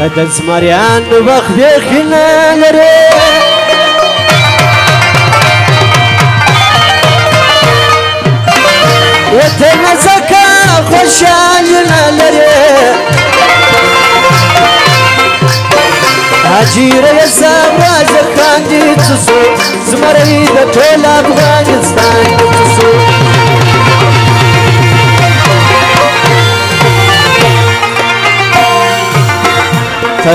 که د زمریان وخت بیخي نه لري وطن ځکه خوشحالي نه لري عجیره زما زخاندی تسو زمری د ټول افغانستان تسو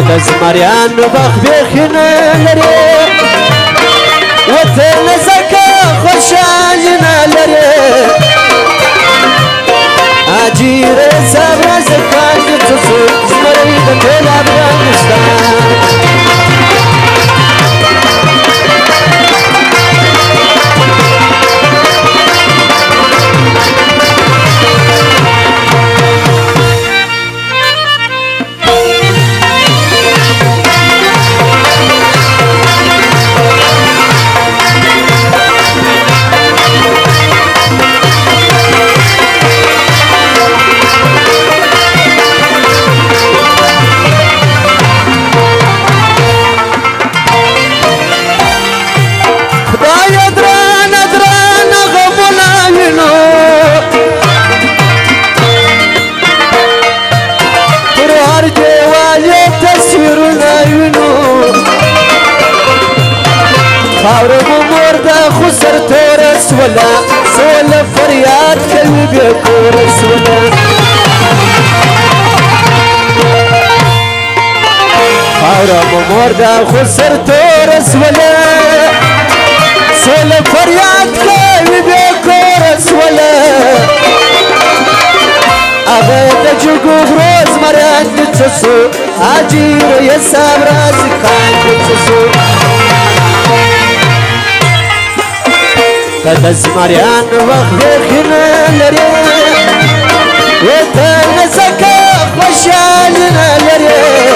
خد از ماریان باخ بخنه لره و تل زکا خوش لری. لره آجیر سبرز خاند تسو زمری دن تل آبره خاور مو مور دا خو سر تور سولا سولا فریاد کوي بیا کور سولا خاور مو مور دا خو سر تور سولا سولا فریاد کوي بیا کور سولا هغه د جګو روز مراد څه سو اجیر یې سامراز کاندي فتسمريان وخيخن لري يتنسك وشالن لري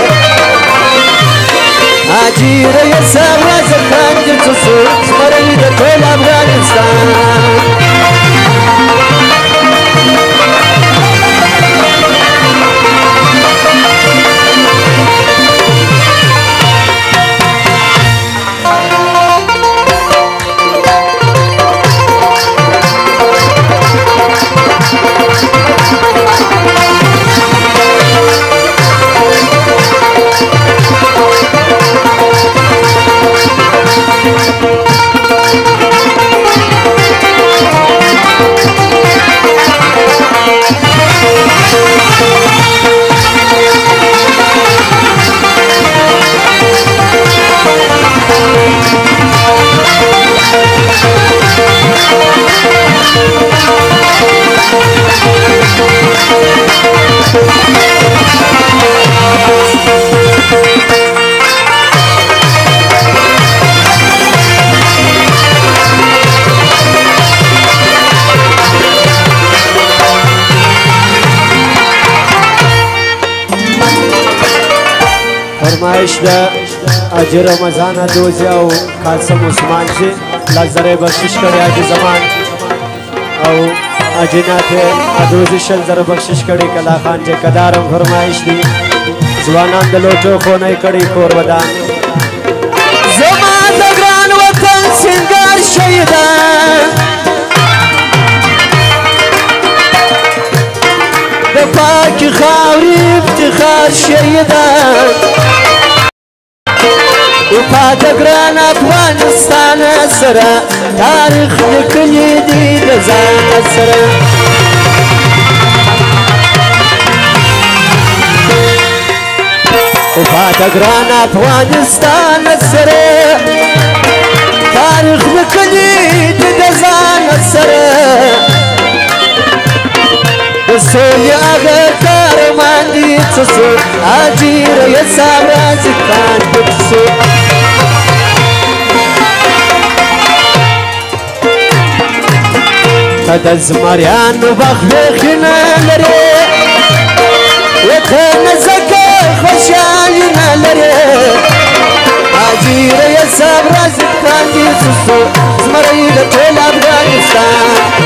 عجير يسابع زخان جرسوس مريد كل أفغانستان فرمایش د اجر رمضان دوزی او قاسم عثمان شي لزره بخشش کړي اج زمان او اجنات ادوز شل زر بخشش کړي کلا خان چې قدارم فرمایش دي ځوانان د لوټو خونه کړي کور ودان زما د ګران وطن سنگار شهیدان د پاک خاورې افتخار شهیدان په د ګران افغانستان سره تاریخ لیکلی دی ከግራናት ዋንስታ ነሰረ ታሪክ ንክሊ ድገዛ ነሰረ እሱን የአገር ካረማ እንዲትሱ አጂረ የሳራ ዝካ እንድትሱ ተደዝማርያኑ ባኽለኺነ ነሬ የተነዘ وزیر صبر از خاکی سوسو زمری له ټول افغانستان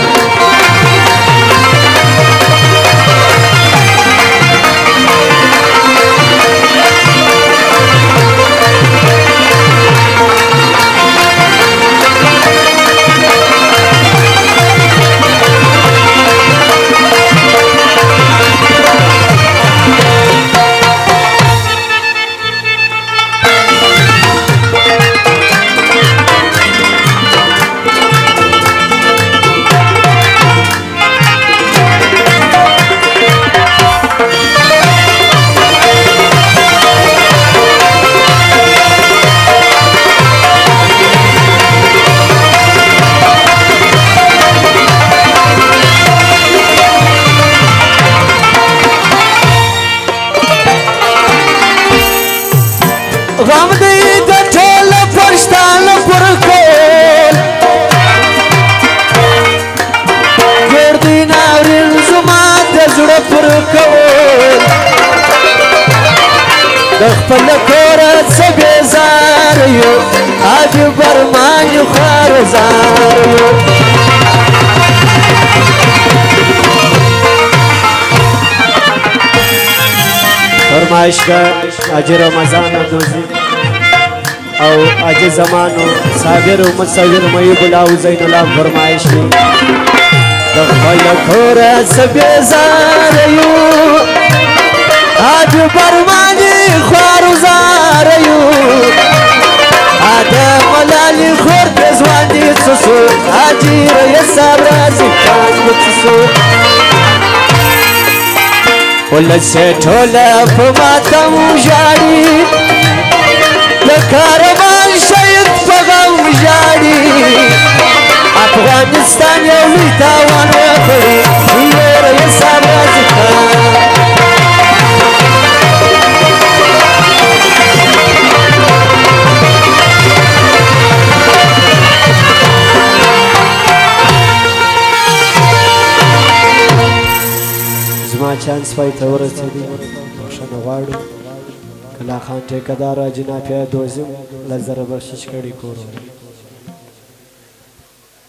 غم دې د ټول پرشتانه پر کول ګور دې ناورین زما د زړه پر کول د خپل کور څخه بیزار یو اج برمان خار زار یو فرمایش ده اجر رمضان دوزی او اج زمانو صابر و مصور میوب الله زین الله فرمایش د خپل کور سبزار یو اج پرمانی خوار زار یو اده ملال خور د ځوان دي سوسو اج ری صبر سکان سوسو ولڅه ټوله په ماتم جاری د کاروان شهید په غم ژاړي افغانستان یو لوی تاوان وکړي یېره یې سر زما چانس پای ته ورسېدی بښنه غواړم کلا خان ټیکدار جنافیا دوزم لزر بخشش کړي کورو